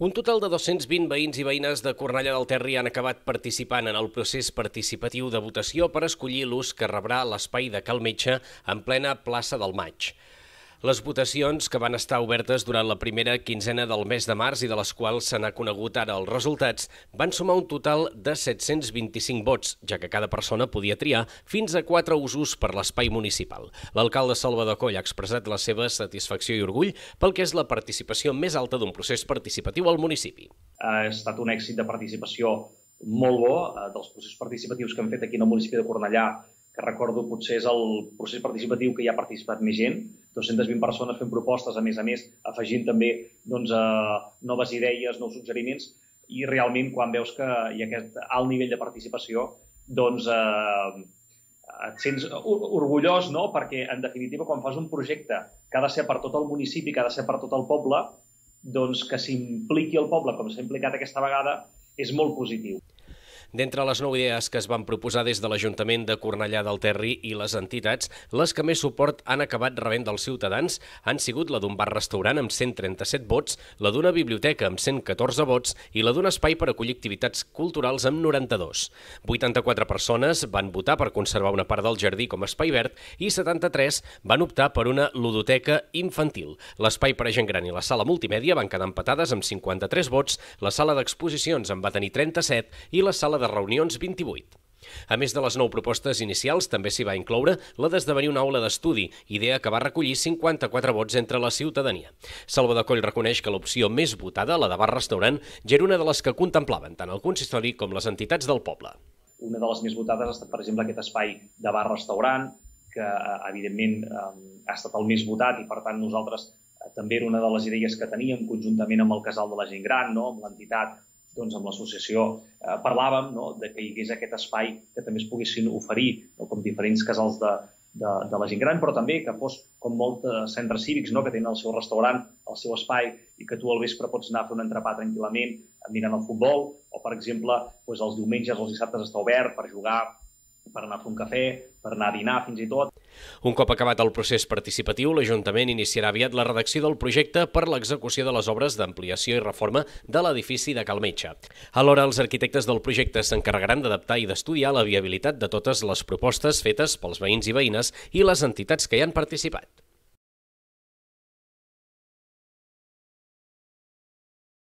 Un total de 220 veïns i veïnes de Cornellà del Terri han acabat participant en el procés participatiu de votació per escollir l'ús que rebrà l'espai de Cal Metge en plena plaça del Maig. Les votacions, que van estar obertes durant la primera quinzena del mes de març i de les quals se n'ha conegut ara els resultats, van sumar un total de 725 vots, ja que cada persona podia triar fins a quatre usos per l'espai municipal. L'alcalde Salvador Coll ha expressat la seva satisfacció i orgull pel que és la participació més alta d'un procés participatiu al municipi. Ha estat un èxit de participació molt bo eh, dels processos participatius que han fet aquí en el municipi de Cornellà que recordo potser és el procés participatiu que hi ha participat més gent, 220 persones fent propostes, a més a més, afegint també doncs, eh, noves idees, nous suggeriments, i realment quan veus que hi ha aquest alt nivell de participació, doncs eh, et sents orgullós, no? perquè en definitiva quan fas un projecte que ha de ser per tot el municipi, que ha de ser per tot el poble, doncs que s'impliqui el poble com s'ha implicat aquesta vegada és molt positiu. D'entre les nou idees que es van proposar des de l'Ajuntament de Cornellà del Terri i les entitats, les que més suport han acabat rebent dels ciutadans han sigut la d'un bar-restaurant amb 137 vots, la d'una biblioteca amb 114 vots i la d'un espai per acollir activitats culturals amb 92. 84 persones van votar per conservar una part del jardí com a espai verd i 73 van optar per una ludoteca infantil. L'espai per a gent gran i la sala multimèdia van quedar empatades amb 53 vots, la sala d'exposicions en va tenir 37 i la sala de reunions 28. A més de les nou propostes inicials, també s'hi va incloure la d'esdevenir una aula d'estudi, idea que va recollir 54 vots entre la ciutadania. Salvador Coll reconeix que l'opció més votada, la de bar-restaurant, ja era una de les que contemplaven tant el consistori com les entitats del poble. Una de les més votades ha estat, per exemple, aquest espai de bar-restaurant, que eh, evidentment eh, ha estat el més votat i, per tant, nosaltres eh, també era una de les idees que teníem conjuntament amb el Casal de la Gent Gran, no? amb l'entitat doncs amb l'associació eh, parlàvem no, de que hi hagués aquest espai que també es poguessin oferir no, com diferents casals de, de, de la gent gran, però també que fos com molts centres cívics no, que tenen el seu restaurant, el seu espai, i que tu al vespre pots anar a fer un entrepà tranquil·lament mirant el futbol, o per exemple doncs els diumenges o els dissabtes està obert per jugar per anar a fer un cafè, per anar a dinar fins i tot. Un cop acabat el procés participatiu, l'Ajuntament iniciarà aviat la redacció del projecte per l'execució de les obres d'ampliació i reforma de l'edifici de Calmetxa. Alhora, els arquitectes del projecte s'encarregaran d'adaptar i d'estudiar la viabilitat de totes les propostes fetes pels veïns i veïnes i les entitats que hi han participat.